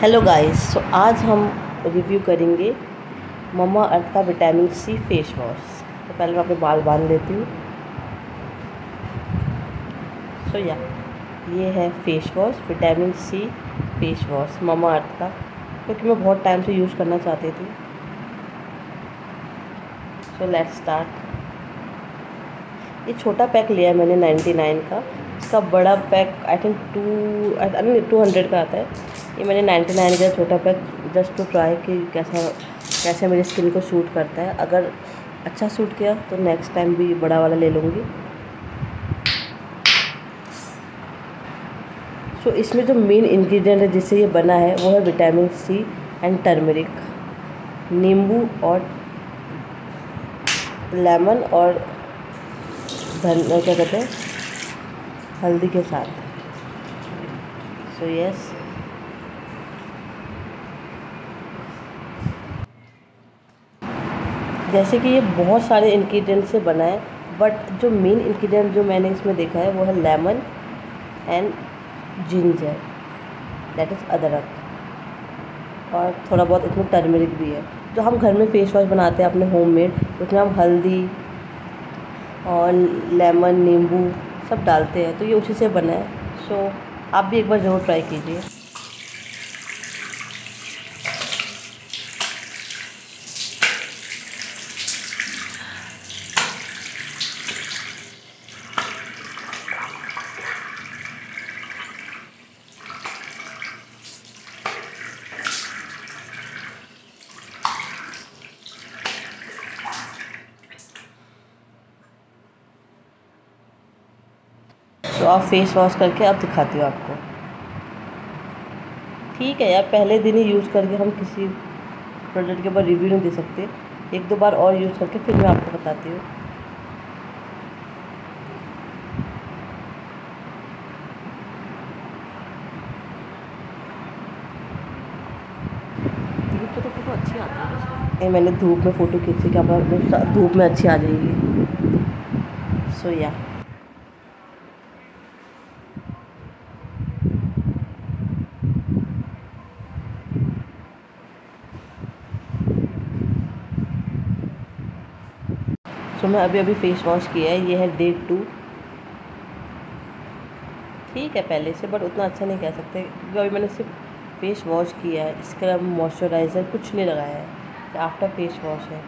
Hello guys so आज हम review करेंगे ममा अर्थ का विटामिन सी फेस वॉश तो पहले मैं अपने बाल बाँध लेती हूँ। सो so, या yeah, ये है face wash vitamin C face wash Mamaearth का। क्योंकि मैं बहुत टाइम से यूज़ करना चाहती थी। सो लेट्स स्टार्ट ये छोटा पैक लिया है मैंने नाइन्टी नाइन का। इसका बड़ा पैक आई थिंक टू नहीं टू हंड्रेड का आता है। ये मैंने नाइन्टी नाइन का छोटा पैक जस्ट टू ट्राई कि कैसा कैसे मेरी स्किन को सूट करता है। अगर अच्छा सूट किया तो नेक्स्ट टाइम भी बड़ा वाला ले लूँगी। सो so, इसमें जो मेन इंग्रेडिएंट है जिससे ये बना है वो है विटामिन सी एंड टर्मरिक नींबू और लेमन और धन क्या कहते हैं? हल्दी के साथ। So so, yes yes. जैसे कि ये बहुत सारे इंग्रेडिएंट से बना है बट जो मेन इंग्रेडिएंट जो मैंने इसमें देखा है वो है lemon and ginger that is अदरक. और थोड़ा बहुत इसमें टर्मरिक भी है। जो हम घर में फेस वॉश बनाते हैं अपने होम मेड उसमें हम हल्दी और लेमन, नींबू सब डालते हैं तो ये उसी से बना है। सो आप भी एक बार ज़रूर ट्राई कीजिए। तो आप फेस वॉश करके अब दिखाती हूँ आपको। ठीक है यार, पहले दिन ही यूज़ करके हम किसी प्रोडक्ट के ऊपर रिव्यू नहीं दे सकते। एक दो बार और यूज़ करके फिर मैं आपको बताती हूँ। धूप तो मैंने धूप में फ़ोटो खींची, क्या धूप में अच्छी आ जाएगी। सो या सो मैं अभी अभी फेस वॉश किया है। ये है डे टू ठीक है पहले से बट उतना अच्छा नहीं कह सकते। क्योंकि अभी मैंने सिर्फ़ फेस वॉश किया है। अलावा मॉइस्चराइज़र कुछ नहीं लगाया है। आफ्टर फेस वॉश है।